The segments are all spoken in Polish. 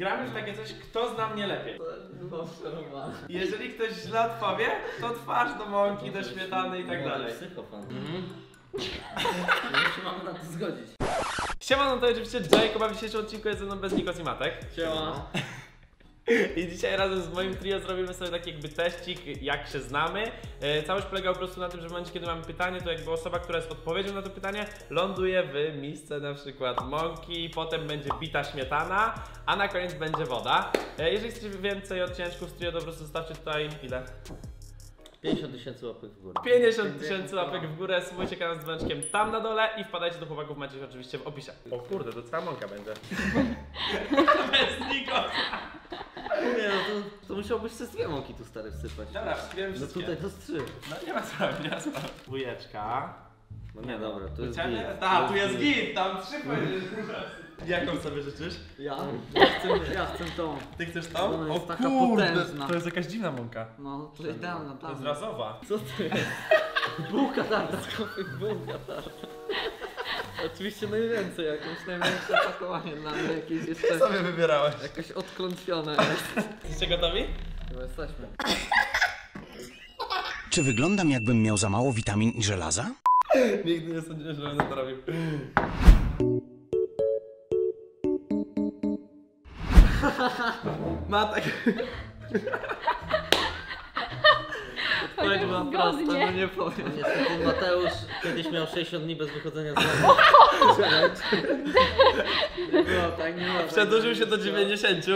Gramy w takie coś, kto zna mnie lepiej. Było przerwane. Jeżeli ktoś źle odpowie, to twarz do mąki, do śmietany i tak dalej. Psychofan. Mhm. Nie się mamy na to zgodzić. Siemano, to oczywiście Jacob, a w dzisiejszym odcinku jest ze mną bez Nikos i Matek. Siema. I dzisiaj razem z moim trio zrobimy sobie taki jakby teścik, jak się znamy. E, Całość polega po prostu na tym, że w momencie, kiedy mamy pytanie, to jakby osoba, która jest odpowiedzią na to pytanie, ląduje w misce na przykład mąki, potem będzie bita śmietana, a na koniec będzie woda. E, Jeżeli chcecie więcej odcineczków z trio, to po prostu zostawcie tutaj ile? 50 tysięcy łapek w górę. 50 tysięcy łapek w górę, subujcie kanał z dzwoneczkiem tam na dole i wpadajcie do chłopaków, macie ich oczywiście w opisie. O kurde, to cała mąka będzie. Bez Nikos! Nie no, to, to musiałbyś te dwie mąki tu stary wsypać. Dobra, wiem No wszystkie. tutaj to z trzy. No nie ma sprawy, nie ma sprawy. Dwójeczka. No nie, dobra, to jest Chciałem- git. Tak, tu jest git, tam trzy powiedziesz. Jaką sobie życzysz? Ja? Ja chcę, ja chcę tą. Ty chcesz tą? Ona jest o taka kurde, potężna. to jest jakaś dziwna mąka. No, to idealna To jest mnie. razowa. Co ty? Bułka tarta. Bułka tarta. Oczywiście najwięcej, jakieś największe pakowanie dla mnie, jakieś jeszcze sobie wybierałeś? jakaś odklątwione jest. Jesteście gotowi? Chyba jesteśmy. Czy wyglądam jakbym miał za mało witamin i żelaza? Nigdy nie sądziłem, że będę to robił. Matek. Odpowiedź była prosta, no nie powiem. Niestety Mateusz kiedyś miał 60 dni bez wychodzenia z domu. No tak, nie ma. tak, Przedłużył że się do nie 90.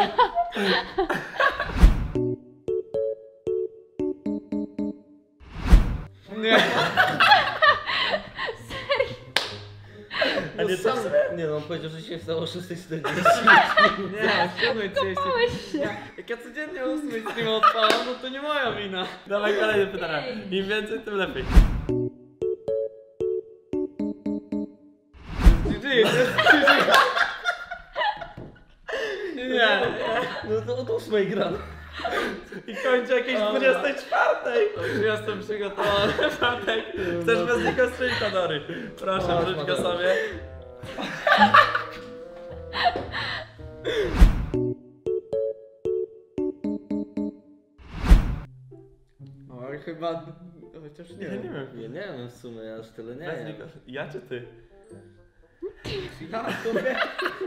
on powiedział, że się wstało o 6.40. Nie, siódmy trzydzieści. Jak ja codziennie o ósmej stream odpalam, no to nie moja wina. Dawaj kolejne pytania. Im więcej, tym lepiej. Jest GG. Nie. No to od 8 gram. I kończy jakieś Dobra. 24. Już jestem przygotowany. Matek, chcesz bez niego strzelić Tadory? Proszę, Chodź, wrzuć go sobie. No ale chyba... Chociaż nie Ja nie wiem. Nie, nie wiem w sumie, ja aż tyle nie Bez wiem. Ja czy ty? Ja, to nie.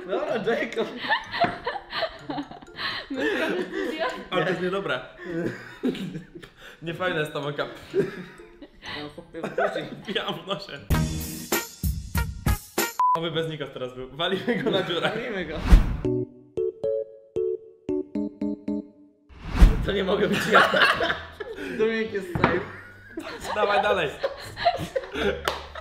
Dobra, Jacob. Ale to jest niedobre. Niefajna jest ta mąka. No chłopie. Pijam w nosie. Oby bez Nikos teraz był. Walimy go na dziurę. Zabijmy go. To nie mogę być ja. Dominik jest safe. Dawaj dalej.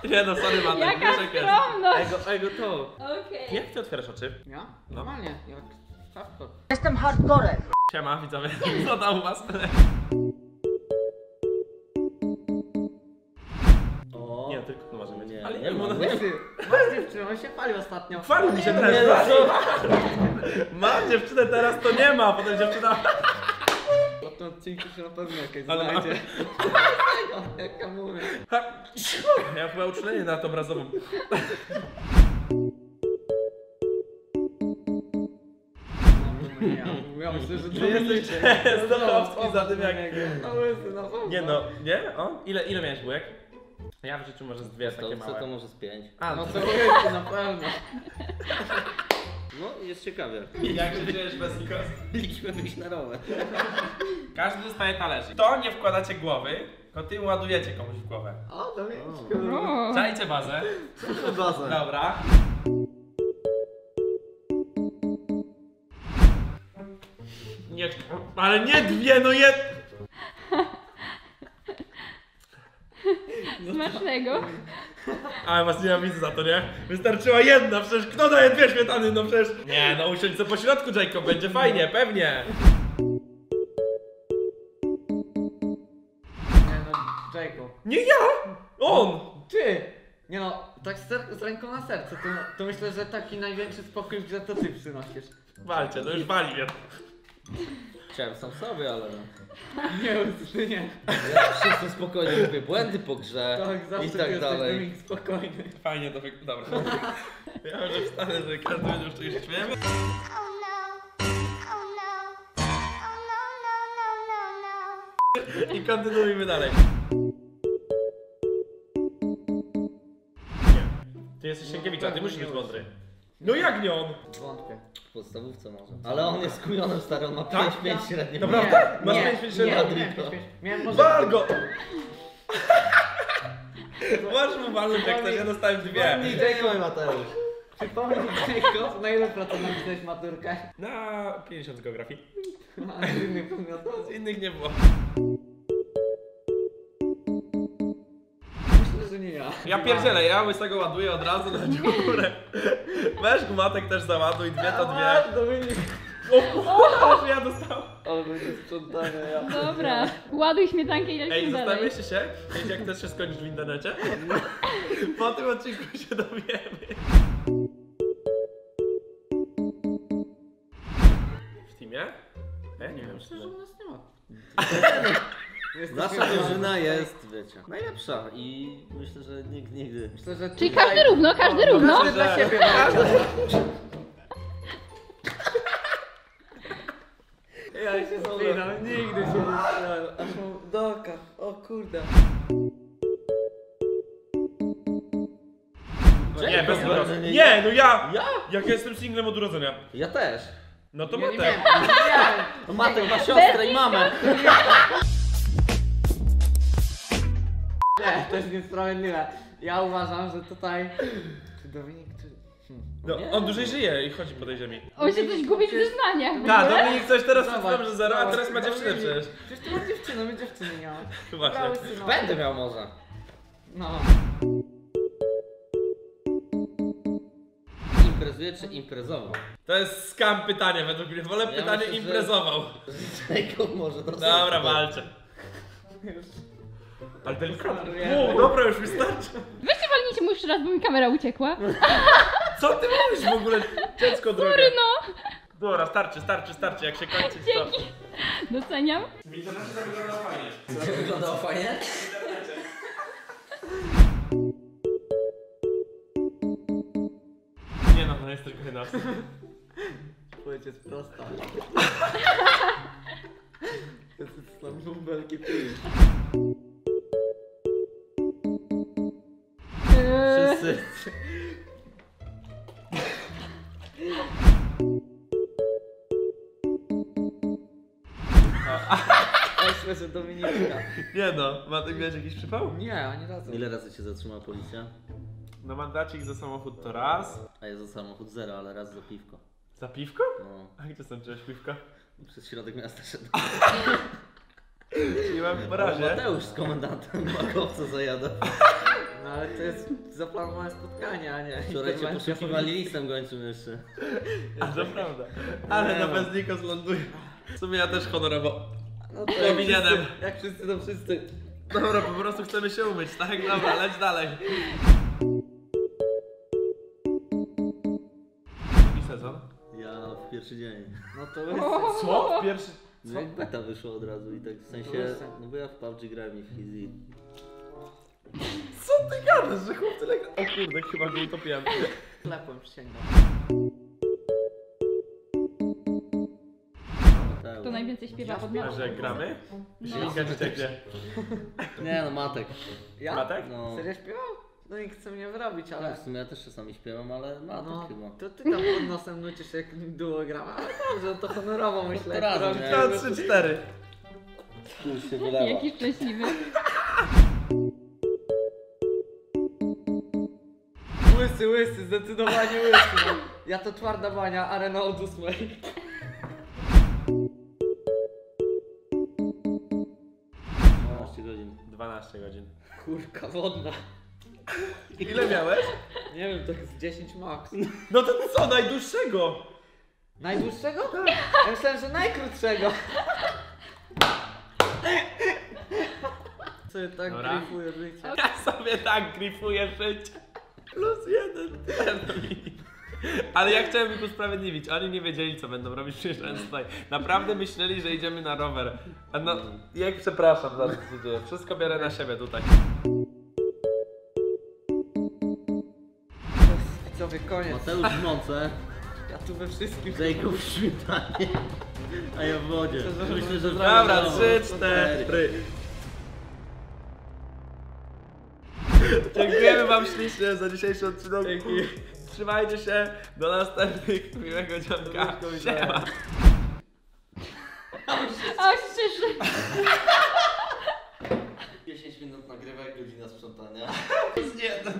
Nie no, sorry Matek, Jaka wiesz jak jest. skromność! Ego, ego to. Okej. Jak ty otwierasz oczy? Ja? No. Normalnie, jak hardcore. Siema widzowie, co tam u was? Się palił ostatnio. Chwali mi się nie, teraz. no Ma dziewczynę teraz to nie ma, potem dziewczyna. Po tym odcinku się na pewno jakieś Ale znajdzie. Jak ja mówię. Ja chyba uczulenie na tą obrazową. No, nie, ja myślę, że Ty jesteś Stochowski za tym jak... No łysy, na pewno. Nie no, nie? O? Ile, ile miałeś bułek? Ja w życiu może z dwie takie To, co to małe. może z 5. A, No no to łysy, na pewno. No, jest ciekawie. Jak się czujesz bez Nikos? Byliśmy wyjść na rower. Każdy dostaje talerzyk. To nie wkładacie głowy, tylko ty ładujecie komuś w głowę. O, Dominik. O. Czajcie bazę. Bazę. Dobra. Nie, ale nie dwie, no jed... Smacznego. Ale was nienawidzę za to, nie? Wystarczyła jedna, przecież kto daje dwie śmietany, no przecież... Nie, no usiądź sobie po środku, Jacob, będzie fajnie, pewnie. Nie no, Jacob. Nie ja! On! Ty! Nie no, tak z, ser- z ręką na serce, to, to myślę, że taki największy spokój w grze to ty przynosisz. Walcie, to już wali mnie. Chciałem Samsowy, ale... Nie, ty nie. Ja wszystko spokojnie mówię, błędy po grze Tak, zawsze i tak dalej. Spokojny. Fajnie to wygląda. Dobra. Ja może wstanę, że każdy będzie już czegoś śmiemy. Oh, no. oh, no. oh no, no. I kontynuujmy dalej. Ty jesteś Sienkiewicz, a ty musisz być mądry. No jak nie on? Wątpię. W podstawówce może. Ale on jest kujonem stary, on ma Tak? 5-5 średnie. Naprawdę? Masz nie, 5 nie, lat. nie, pięć, pięć. Miałem może... Wal go! Możesz mu walnąć jak ktoś, ja dostałem dwie. Dziękuję Mateusz. Przypomnij Jacob, na ile procent napisałeś maturkę? Na 50 z geografii. A z innych przedmiotów? Z innych nie było. Ja. Ja pierdzielę, ja łysego ładuję od razu na dziurę. Weź gumatek też załaduj, dwie to dwie. Dominik. O kurwa, ja dostałem. Ale będzie sprzątanie, ja. Dobra, ładuj śmietankę i Ej, lecimy dalej. zastanawiacie się? Wiecie jak też się skończyć w internecie? Po tym odcinku się dowiemy. W teamie? Ja nie wiem, czy że u nas nie ma. Nasza drużyna jest, wiecie, najlepsza i myślę, że nikt nigdy. Myślę, że Czyli tutaj- każdy równo, każdy No, równo. Każdy dla siebie. Ja się spinam, nigdy się nie spinam. Aż mu doka. O kurde. Nie, bez tego. Nie, no ja! Ja? Jak ja jestem singlem od urodzenia. Ja też. No to Ja nie Matek. miałem. No Matek ma siostrę i mamę. Nie, to jest niesprawiedliwe. Ja uważam, że tutaj... Czy Dominik, czy... Hmm. No, on dłużej żyje i chodzi po tej ziemi. On się coś gubi w zeznaniach. Tak. Dominik coś teraz Zobacz, że zero, a zobacz, teraz ma dziewczynę Dominik. przecież. Przecież ty masz dziewczynę, my dziewczyny nie mamy. Właśnie. Brały. Będę miał może. No. Imprezuje czy imprezował? To jest skam pytanie według mnie. Wolę Ja pytanie myślę, że- imprezował. Jacob może to Dobra, walczę. Ale delikatnie. Dobra, już wystarczy. Weźcie walnijcie mu jeszcze raz, bo mi kamera uciekła. Co ty mówisz w ogóle? Dziecko drogie. Sorry no. Dobra, starczy, starczy, starczy. Jak się kończy, to... Dzięki. Doceniam. W internecie to wygląda fajnie. Wyglądało fajnie? Nie no, no jest tylko jedna. Odpowiedź jest prosta. To jest tam bąbelki pili. Wszyscy. Myślę, że Dominika. Nie no, Matek miałeś jakiś przypał? Nie, ani razu. Ile razy cię zatrzymała policja? No mandacik za samochód to raz. A ja za samochód zero, ale raz za piwko. Za piwko? No, A gdzie sądziłeś piwka? przez środek miasta szedł. Nie mam po razie. Mateusz z komendantem makowca zajada. No ale to jest zaplanowane spotkanie, a nie. Wczoraj cię interwencja poszukiwali listem gończym jeszcze. A to prawda. Ale Nie na no. bez Nikos ląduje. W sumie ja też honorowo. No to jak Powinienem. wszyscy, jak wszyscy to wszyscy. Dobra, po prostu chcemy się umyć, tak? Dobra, leć dalej. Drugi sezon. Ja w pierwszy dzień. No to jest... Co? Pierwszy... No jak beta wyszła od razu i tak w sensie, no bo ja w PUBG grałem i w Easy. Co ty gadasz, że chłop tyle... O kurde, chyba go utopiłem. Klepłem przysięgam. Kto najwięcej śpiewa pod A miarą? że gramy? No. Ślinka czy cieknie? Nie no, Matek. Ja? Matek? No, Serio śpiewał? No i chce mnie wyrobić, ale... w sumie ja też czasami śpiewam, ale Matek No, chyba. to ty tam pod nosem nucisz jak duo gramy, ale dobrze, to honorowo myślę. To razem, nie? No, trzy, cztery. Tu się wylewa. Jaki szczęśliwy. Łysy, łysy, zdecydowanie łysy. Ja to twarda bania, arena od ósmej. Godzin. 12 godzin. Kurka wodna. Ile miałeś? Nie wiem, to jest 10 max. No to co, najdłuższego? Najdłuższego? Ja myślałem, że najkrótszego. Co tak Dobra. gryfuje życie. Ja sobie tak grifuję życie. Plus jeden. Ale ja chciałem ich usprawiedliwić. Oni nie wiedzieli, co będą robić przyjeżdżając tutaj. Naprawdę myśleli, że idziemy na rower. A no, jak przepraszam za to, co się dzieje. Wszystko biorę na siebie tutaj. Widzowie, koniec. Mateusz w noce, Ja tu we wszystkim. Jacob w śmietanie. A ja w wodzie. Myślę, że Dobra, trzy, cztery. Dziękujemy wam ślicznie za dzisiejszy odcinek. Dzięki. Trzymajcie się, do następnych, miłego dzionka. Siema. O, szczerze. 10 minut nagrywek, godzina sprzątania. Jest.